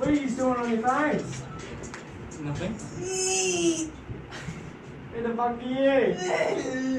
What are you doing on your face? Nothing. Who the fuck are you?